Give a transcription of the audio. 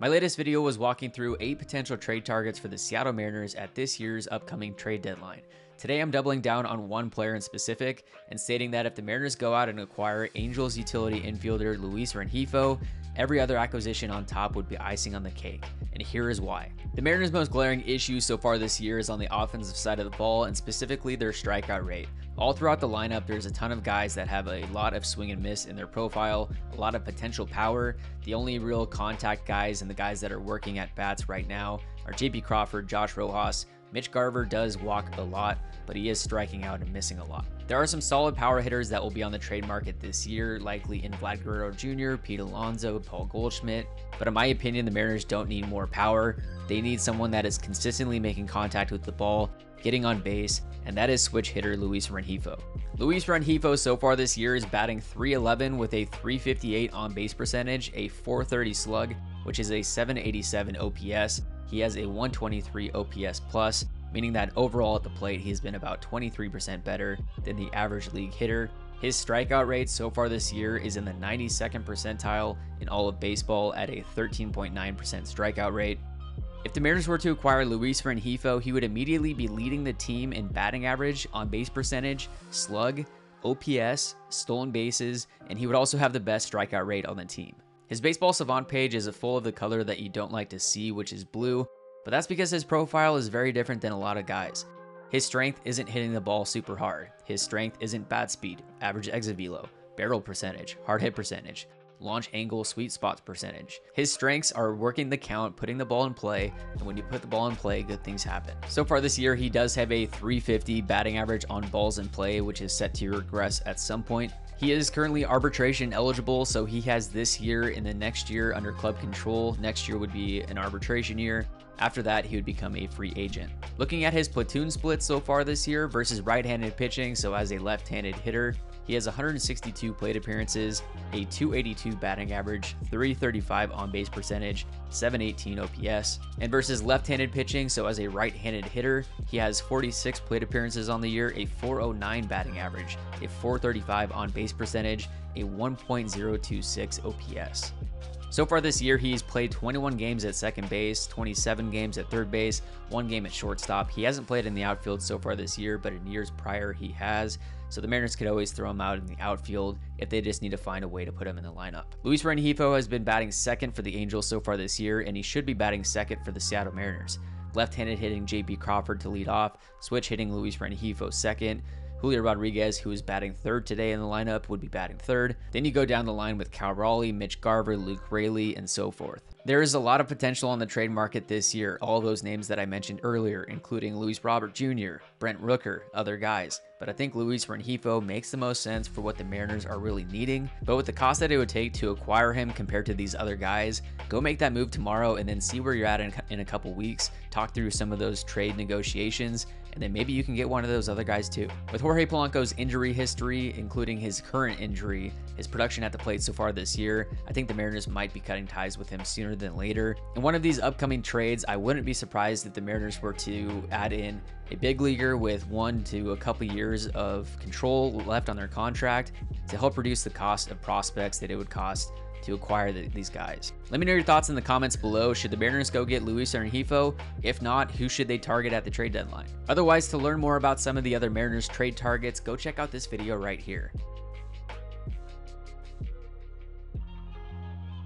My latest video was walking through 8 potential trade targets for the Seattle Mariners at this year's upcoming trade deadline. Today I'm doubling down on one player in specific and stating that if the Mariners go out and acquire Angels utility infielder Luis Rengifo, every other acquisition on top would be icing on the cake. And here is why. The Mariners' most glaring issue so far this year is on the offensive side of the ball and specifically their strikeout rate. All throughout the lineup, there's a ton of guys that have a lot of swing and miss in their profile, a lot of potential power. The only real contact guys and the guys that are working at bats right now are JP Crawford, Josh Rojas. Mitch Garver does walk a lot, but he is striking out and missing a lot. There are some solid power hitters that will be on the trade market this year, likely in Vlad Guerrero Jr., Pete Alonso, Paul Goldschmidt. But in my opinion, the Mariners don't need more power. They need someone that is consistently making contact with the ball, getting on base, and that is switch hitter Luis Rengifo. Luis Rengifo so far this year is batting 311 with a 358 on base percentage, a 430 slug, which is a 787 OPS. He has a 123 OPS plus, meaning that overall at the plate he's been about 23% better than the average league hitter. His strikeout rate so far this year is in the 92nd percentile in all of baseball at a 13.9% strikeout rate. If the Mariners were to acquire Luis Rengifo, he would immediately be leading the team in batting average, on base percentage, slug, OPS, stolen bases, and he would also have the best strikeout rate on the team. His baseball savant page is full of the color that you don't like to see, which is blue, but that's because his profile is very different than a lot of guys. His strength isn't hitting the ball super hard. His strength isn't bat speed, average exit velo, barrel percentage, hard hit percentage launch angle, sweet spots percentage. His strengths are working the count, putting the ball in play, and when you put the ball in play, good things happen. So far this year, he does have a 350 batting average on balls in play, which is set to regress at some point. He is currently arbitration eligible, so he has this year and the next year under club control. Next year would be an arbitration year. After that, he would become a free agent. Looking at his platoon split so far this year versus right handed pitching, so as a left handed hitter, he has 162 plate appearances, a 282 batting average, 335 on base percentage, 718 OPS. And versus left handed pitching, so as a right handed hitter, he has 46 plate appearances on the year, a 409 batting average, a 435 on base percentage, a 1.026 OPS. So far this year, he's played 21 games at second base, 27 games at third base, one game at shortstop. He hasn't played in the outfield so far this year, but in years prior, he has. So the Mariners could always throw him out in the outfield if they just need to find a way to put him in the lineup. Luis Rengifo has been batting second for the Angels so far this year, and he should be batting second for the Seattle Mariners. Left-handed hitting JP Crawford to lead off, switch hitting Luis Rengifo second, Julio Rodriguez, who is batting third today in the lineup, would be batting third. Then you go down the line with Cal Raleigh, Mitch Garver, Luke Raley, and so forth. There is a lot of potential on the trade market this year, all those names that I mentioned earlier, including Luis Robert Jr., Brent Rooker, other guys but I think Luis Rengifo makes the most sense for what the Mariners are really needing. But with the cost that it would take to acquire him compared to these other guys, go make that move tomorrow and then see where you're at in, in a couple weeks. Talk through some of those trade negotiations, and then maybe you can get one of those other guys too. With Jorge Polanco's injury history, including his current injury, his production at the plate so far this year, I think the Mariners might be cutting ties with him sooner than later. In one of these upcoming trades, I wouldn't be surprised if the Mariners were to add in a big leaguer with one to a couple years of control left on their contract to help reduce the cost of prospects that it would cost to acquire the, these guys. Let me know your thoughts in the comments below. Should the Mariners go get Luis Rengifo? If not, who should they target at the trade deadline? Otherwise, to learn more about some of the other Mariners trade targets, go check out this video right here.